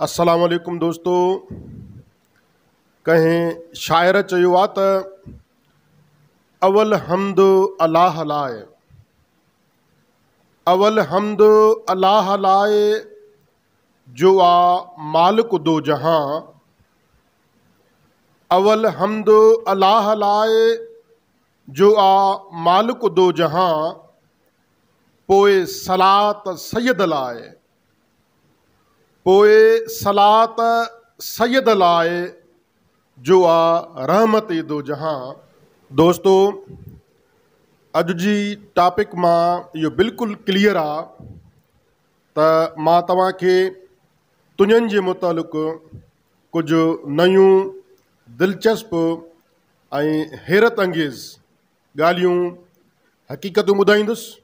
अस्सलाम वालेकुम दोस्तों। कंहिं, शायर चयो त अवल हमद अलाह लाइ अवल हमद अलाह लाइ जो आ मालिक दो जहाँ। अवल हमद अलाह लाइ जो आ मालिक दो जहाँ। पोइ सलात सैद लाइ पोइ सलात सैद लाइ जो आहे रहमत ईदो जहाँ। दोस्तो अॼु जी टॉपिक माँ इहो बिल्कुलु क्लियर आहे त माँ तव्हांखे तुंहिंजनि जे मुतालिक़ कुझु नयूं, दिलचस्प ऐं हैरत अंगेज़ ॻाल्हियूं हक़ीक़तूं ॿुधाईंदुसि।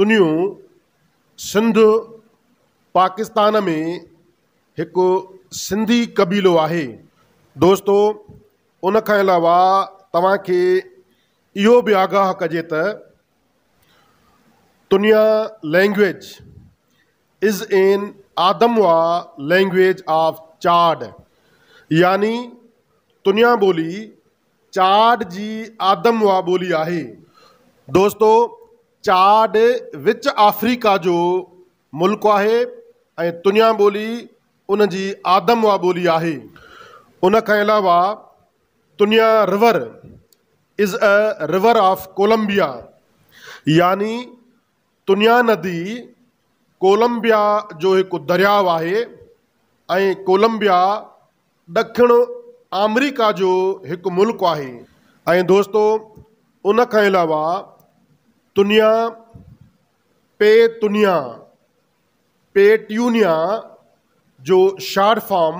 तुनियूं सिंध पाकिस्तान में हिकु सिंधी क़बीलो आहे। दोस्तो, उन अलावा तव्हांखे इहो बि आगाह कजे त Tunia language is an Adamawa language of Chad यानी तुनिया ॿोली चाड जी आदमवा ॿोली आहे। दोस्तो चाड विच अफ्रीका जो मुल्क आहे ऐं तुनिया ॿोली, उन जी आदम उहा ॿोली अलावा Tunia river, is a river of Colombia, यानी तुनिया नदी कोलंबिया जो हिकु दरियाउ आहे ऐं कोलंबिया ॾखिण अमरीका जो हिकु मुल्क आहे। ऐं दोस्तो, उन अलावा तुनिया पे तुनिया पे ट्यूनिया जो शार्ट फॉर्म,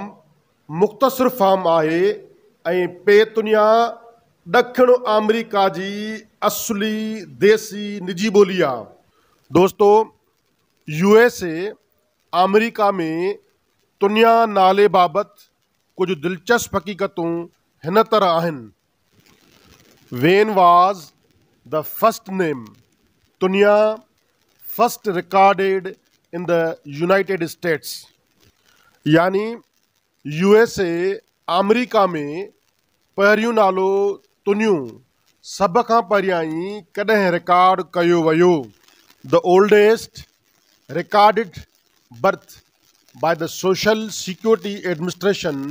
मुख़्तसिर फॉर्म ऐं पे तुनिया ॾखिण अमेरिका जी असली देसी निजी ॿोली आहे। दोस्तो यू एस ए अमरीका में तुनिया नाले बाबति कुझु दिलचस्प हक़ीक़तूं तरह आहिनि। When was the first name Dunia first recorded in the United States यानी यूएसए अमरीका में पहिरियों नालो तुनियूं सभ खां परियाँ ई कॾहिं रिकॉर्ड कयो वियो? The oldest recorded birth by the social security administration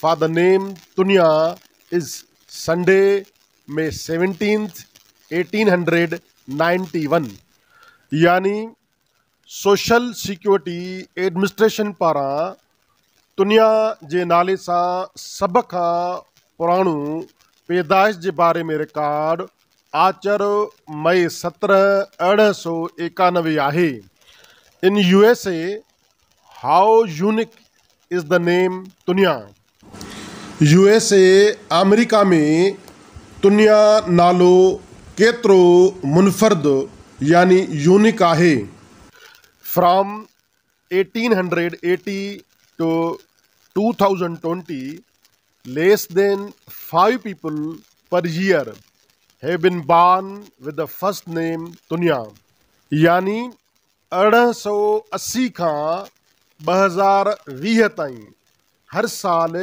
for the name Tunia is Sunday में seventeenth eighteen hundred ninety one यानी सोशल सिक्योरिटी एडमिनिस्ट्रेशन पारां दुनिया जे नाले सां सभ खां पुराणो पैदाइश जे बारे में रिकॉर्ड आचर मई सत्रहं अरिड़हं सौ एकानवे आहे। In U S A how unique is the name दुनिया? यू एस ए अमेरिका में दुनिया नालो केतिरो मुनफ़र्द, यानी यूनिक आहे। From eighteen hundred eighty two two thousand twenty less than five people per year have been born with the first name दुनिया यानी अरिड़हं सौ असी खां ॿ हज़ार वीह ताईं हर साल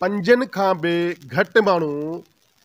पंजनि खां बि घटि माण्हू